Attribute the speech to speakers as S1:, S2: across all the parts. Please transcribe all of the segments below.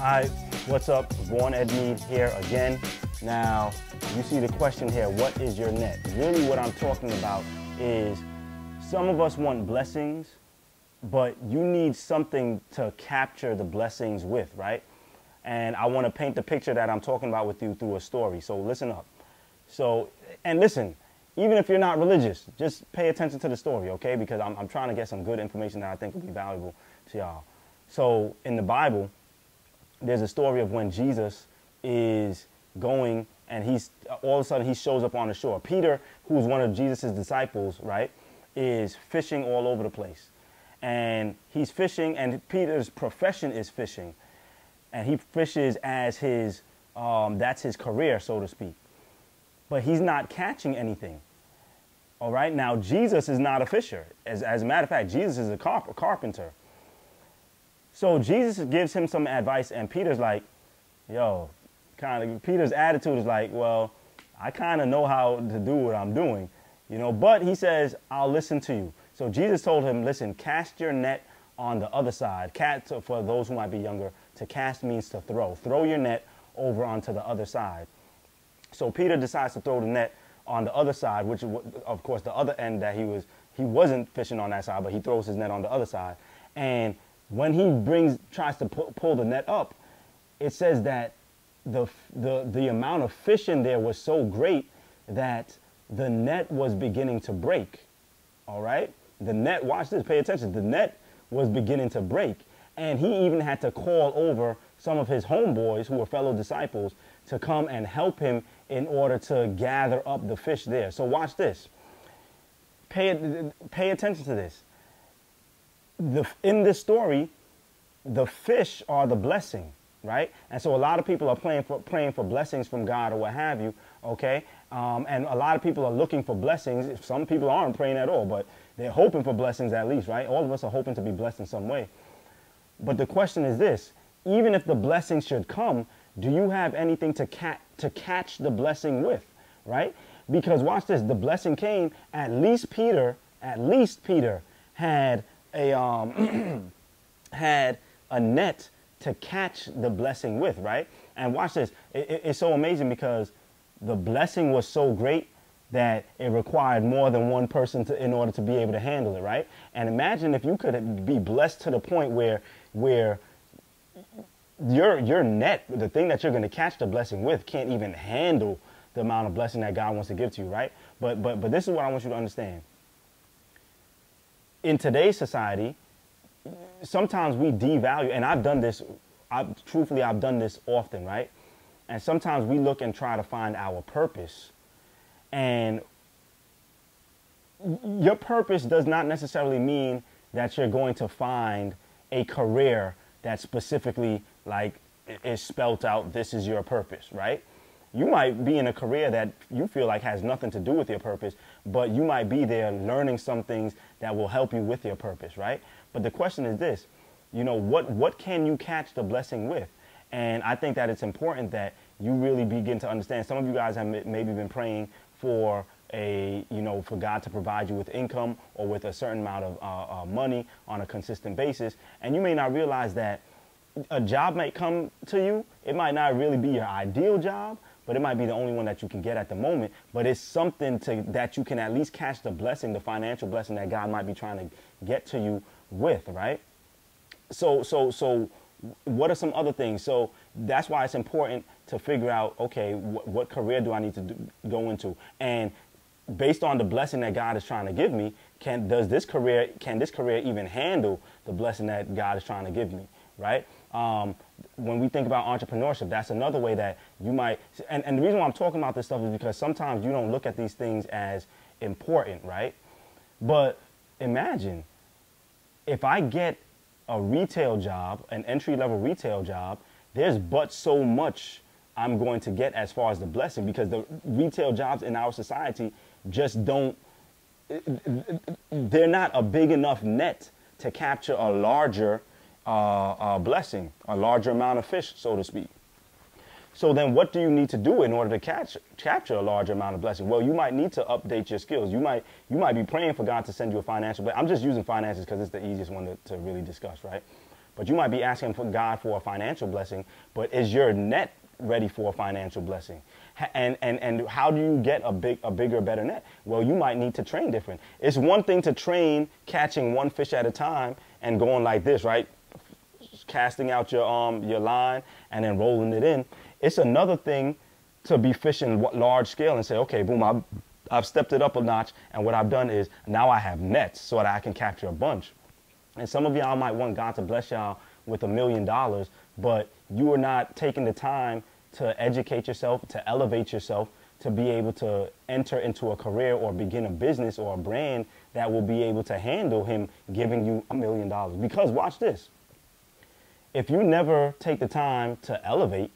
S1: Hi, what's up? Vaughn Edmeade here again. Now, you see the question here, what is your net? Really what I'm talking about is some of us want blessings, but you need something to capture the blessings with, right? And I want to paint the picture that I'm talking about with you through a story. So listen up. So, and listen, even if you're not religious, just pay attention to the story, okay? Because I'm, I'm trying to get some good information that I think will be valuable to y'all. So in the Bible, there's a story of when Jesus is going and he's all of a sudden he shows up on the shore. Peter, who's one of Jesus' disciples, right, is fishing all over the place. And he's fishing, and Peter's profession is fishing. And he fishes as his, um, that's his career, so to speak. But he's not catching anything. All right, now Jesus is not a fisher. As, as a matter of fact, Jesus is a, carp- a carpenter. So Jesus gives him some advice, and Peter's like, yo, kind of, Peter's attitude is like, well, I kind of know how to do what I'm doing, you know, but he says, I'll listen to you. So Jesus told him, listen, cast your net on the other side. Cast, for those who might be younger, to cast means to throw. Throw your net over onto the other side. So Peter decides to throw the net on the other side, which of course the other end that he was, he wasn't fishing on that side, but he throws his net on the other side. And when he brings tries to pu- pull the net up, it says that the, the, the amount of fish in there was so great that the net was beginning to break. All right? The net, watch this, pay attention. The net was beginning to break. And he even had to call over some of his homeboys who were fellow disciples to come and help him in order to gather up the fish there. So watch this. Pay, pay attention to this the, in this story, the fish are the blessing, right? And so a lot of people are praying for, praying for blessings from God or what have you, okay? Um, and a lot of people are looking for blessings. Some people aren't praying at all, but they're hoping for blessings at least, right? All of us are hoping to be blessed in some way. But the question is this even if the blessing should come, do you have anything to, ca- to catch the blessing with, right? Because watch this the blessing came, at least Peter, at least Peter had a um, had a net to catch the blessing with, right? And watch this. It, it, it's so amazing because the blessing was so great that it required more than one person to, in order to be able to handle it, right? And imagine if you could be blessed to the point where where your your net, the thing that you're going to catch the blessing with, can't even handle the amount of blessing that God wants to give to you, right? But but but this is what I want you to understand in today's society, sometimes we devalue, and I've done this, I, truthfully, I've done this often, right? And sometimes we look and try to find our purpose. And your purpose does not necessarily mean that you're going to find a career that specifically, like, is spelt out, this is your purpose, right? You might be in a career that you feel like has nothing to do with your purpose, but you might be there learning some things that will help you with your purpose, right? But the question is this, you know, what, what can you catch the blessing with? And I think that it's important that you really begin to understand. Some of you guys have maybe been praying for a, you know, for God to provide you with income or with a certain amount of uh, uh, money on a consistent basis. And you may not realize that a job might come to you. It might not really be your ideal job, but it might be the only one that you can get at the moment. But it's something to that you can at least catch the blessing, the financial blessing that God might be trying to get to you with, right? So, so, so, what are some other things? So that's why it's important to figure out, okay, wh- what career do I need to do, go into, and based on the blessing that God is trying to give me, can does this career can this career even handle the blessing that God is trying to give me, right? Um, when we think about entrepreneurship, that's another way that you might, and, and the reason why I'm talking about this stuff is because sometimes you don't look at these things as important, right? But imagine if I get a retail job, an entry level retail job, there's but so much I'm going to get as far as the blessing because the retail jobs in our society just don't, they're not a big enough net to capture a larger uh, blessing, a larger amount of fish, so to speak. So then what do you need to do in order to catch, capture a larger amount of blessing? Well, you might need to update your skills. You might, you might be praying for God to send you a financial, but I'm just using finances because it's the easiest one to, to really discuss, right? But you might be asking for God for a financial blessing, but is your net ready for a financial blessing? And, and, and how do you get a big a bigger better net well you might need to train different it's one thing to train catching one fish at a time and going like this right casting out your um your line and then rolling it in it's another thing to be fishing large scale and say okay boom I've, I've stepped it up a notch and what I've done is now I have nets so that I can capture a bunch and some of y'all might want God to bless y'all with a million dollars but you are not taking the time to educate yourself, to elevate yourself, to be able to enter into a career or begin a business or a brand that will be able to handle him giving you a million dollars. Because watch this. If you never take the time to elevate,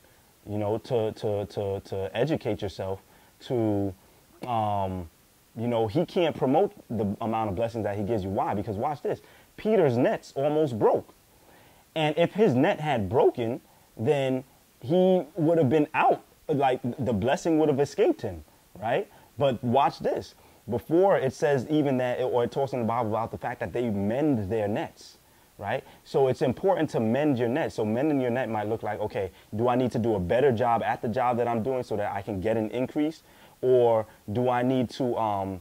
S1: you know, to, to, to, to educate yourself, to, um, you know, he can't promote the amount of blessings that he gives you. Why? Because watch this. Peter's nets almost broke. And if his net had broken, then he would have been out. Like the blessing would have escaped him, right? But watch this. Before it says even that, or it talks in the Bible about the fact that they mend their nets, right? So it's important to mend your net. So mending your net might look like, okay, do I need to do a better job at the job that I'm doing so that I can get an increase, or do I need to, um,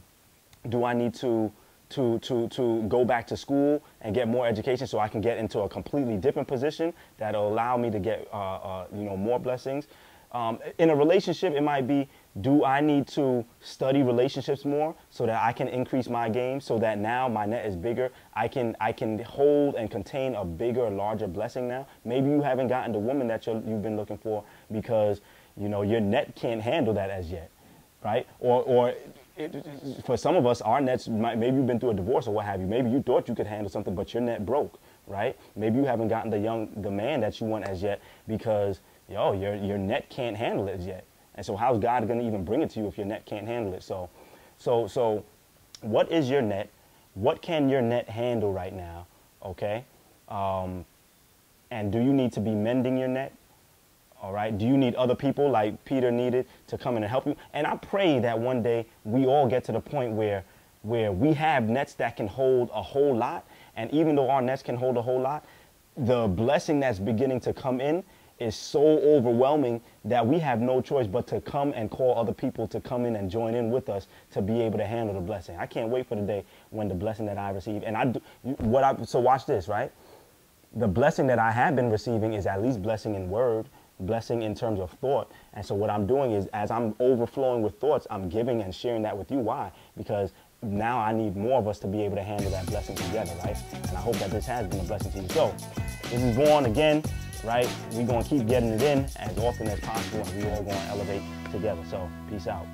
S1: do I need to to, to, to go back to school and get more education so I can get into a completely different position that'll allow me to get, uh, uh, you know, more blessings. Um, in a relationship, it might be, do I need to study relationships more so that I can increase my game so that now my net is bigger? I can, I can hold and contain a bigger, larger blessing now. Maybe you haven't gotten the woman that you have been looking for because, you know, your net can't handle that as yet, right? Or, or it, for some of us, our nets might, maybe you've been through a divorce or what have you. Maybe you thought you could handle something, but your net broke, right? Maybe you haven't gotten the young, the man that you want as yet because, yo, your, your net can't handle it as yet. And so how's God going to even bring it to you if your net can't handle it? So, so, so what is your net? What can your net handle right now? Okay. Um, and do you need to be mending your net? All right. Do you need other people like Peter needed to come in and help you? And I pray that one day we all get to the point where where we have nets that can hold a whole lot. And even though our nets can hold a whole lot, the blessing that's beginning to come in is so overwhelming that we have no choice but to come and call other people to come in and join in with us to be able to handle the blessing. I can't wait for the day when the blessing that I receive and I do what I so watch this, right? The blessing that I have been receiving is at least blessing in word, blessing in terms of thought. And so what I'm doing is as I'm overflowing with thoughts, I'm giving and sharing that with you. Why? Because now I need more of us to be able to handle that blessing together, right? And I hope that this has been a blessing to you. So this is Vaughn again, right? We're going to keep getting it in as often as possible and we all going to elevate together. So peace out.